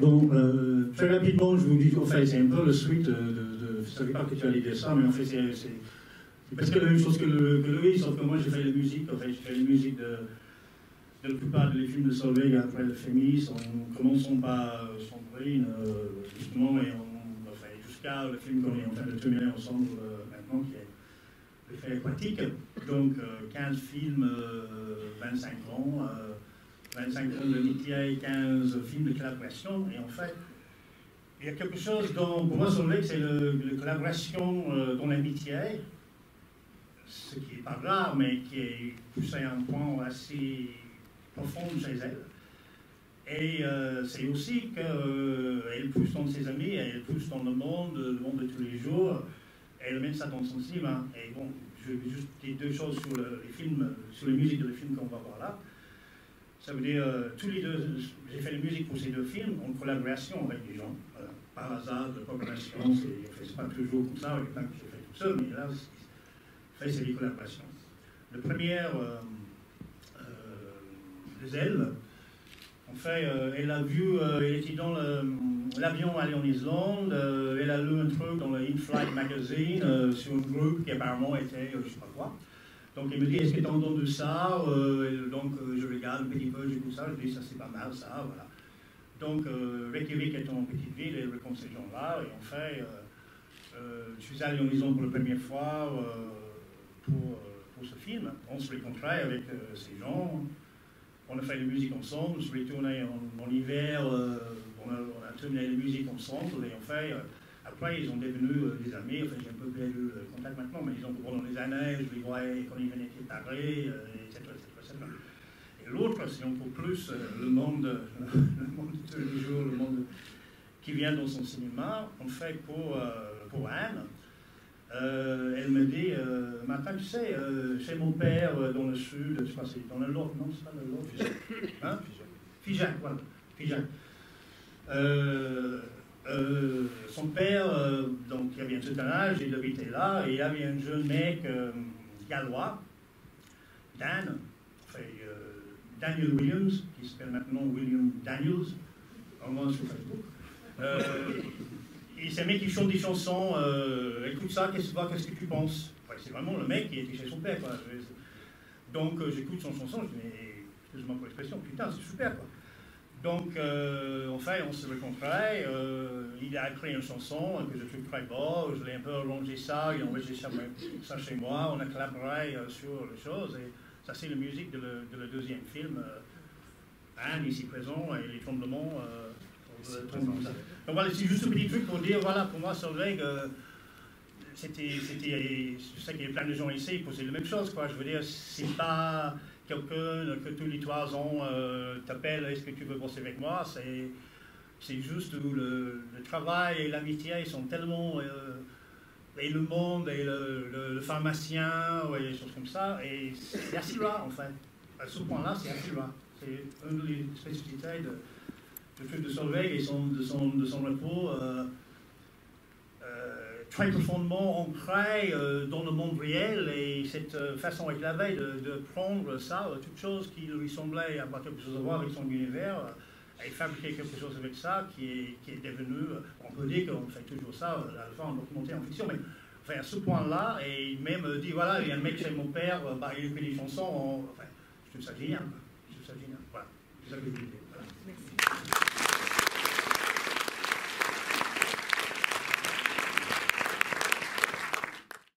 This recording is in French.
Bon, euh, très rapidement, je vous dis, en fait, c'est un peu le suite de, de, Je ne savais pas que tu allais dire ça, mais en fait, c'est presque la même chose que, le, que Louis, sauf que moi, j'ai fait la musique. En fait, j'ai fait la musique de, de la plupart des films de Solveig après le Fémis, en commençant par Sandrine, euh, justement, et on, enfin, jusqu'à le film qu'on est en train de terminer ensemble euh, maintenant, qui est l'effet aquatique. Donc, 15 films, 25 ans. 25 ans de métier, 15 films de collaboration. Et en fait, il y a quelque chose dont, pour moi, c'est la collaboration euh, dans l'amitié, ce qui n'est pas rare, mais qui est poussé à un point assez profond chez elle. Et euh, c'est aussi qu'elle euh, pousse dans ses amis, elle pousse dans le monde, le monde de tous les jours, elle met ça dans son cinéma. Et bon, je vais juste dire deux choses sur les films, sur les musiques de les films qu'on va voir là. Ça veut dire, euh, tous les deux, j'ai fait la musique pour ces deux films en collaboration avec des gens. par hasard, de collaboration, c'est pas toujours comme ça, avec que j'ai fait tout seul, mais là, c'est des collaborations. Le premier, euh, euh, ailes, en fait, euh, elle a vu, elle était dans l'avion aller en Islande, elle a lu un truc dans le In-Flight Magazine sur un groupe qui apparemment était, je ne sais pas quoi. Donc il me dit, est-ce que tu as entendu ça euh, Donc euh, je regarde un petit peu, j'écoute ça, je dis, ça c'est pas mal ça, voilà. Donc euh, Reykjavik est une petite ville, elle rencontre ces gens-là, et en fait, je suis allé en maison pour la première fois pour, pour, ce film. On se rencontrait avec ces gens, on a fait la musique ensemble, je suis retourné en, hiver, on a, on, a, terminé la musique ensemble, et en fait, après, ils sont devenus euh, des amis, enfin, j'ai un peu perdu le contact maintenant, mais ils ont pendant les années, je les voyais quand ils venaient parler, etc., etc., Et l'autre, c'est encore plus euh, le monde, le monde de tous les jours, le monde qui vient dans son cinéma. En fait, pour, euh, pour Anne, elle me dit, Martin, tu sais, chez mon père dans le sud, je c'est dans le Nord, non, c'est pas le Nord, Figeac, hein, Figeac, voilà, Figeac. Euh, son père, euh, donc, il avait un certain âge, il habitait là, et il avait un jeune mec euh, gallois, Dan, Daniel Williams, qui s'appelle maintenant William Daniels, en moins sur Facebook. et c'est un mec qui chante des chansons, écoute ça, qu'est-ce que tu penses? C'est vraiment le mec qui était chez son père. Donc j'écoute son chanson, je dis, mais, excuse-moi pour l'expression, putain, c'est super. Quoi. Donc, euh, en fait, on se rencontrait. Euh, il a écrit une chanson que je trouve très beau. Je l'ai un peu arrangé ça, il a enregistré ça chez moi. On a collaboré euh, sur les choses. Et ça, c'est la musique de le, deuxième film. Anne, ici présent, et les tremblements. Donc voilà, c'est juste un petit truc pour dire, voilà, pour moi, Solveig, c'était, je sais qu'il y a plein de gens ici qui posaient la même chose, quoi. Je veux dire, c'est pas quelqu'un que tous les trois ans euh, t'appelle est-ce que tu veux bosser avec moi? C'est c'est juste où le, travail et l'amitié sont tellement euh, et le monde et le, pharmacien et des choses comme ça et c'est assez rare en fait. À ce point-là c'est assez rare. C'est une des spécificités de, de de Solveig et son, de, son, de son repos euh, très profondément ancré euh, dans le monde réel et cette euh, façon la veille de, prendre ça, euh, toute chose qui lui semblait avoir quelque chose à voir avec son univers, et fabriquer quelque chose avec ça qui est, qui est devenu, on peut dire qu'on fait toujours ça, à la fin documentaire en fiction, mais enfin, à ce point-là, et même dit voilà, il y a un mec chez mon père, bah, il écrit des chansons, enfin, je trouve ça génial, je trouve ça génial, voilà, ça. Voilà. Merci.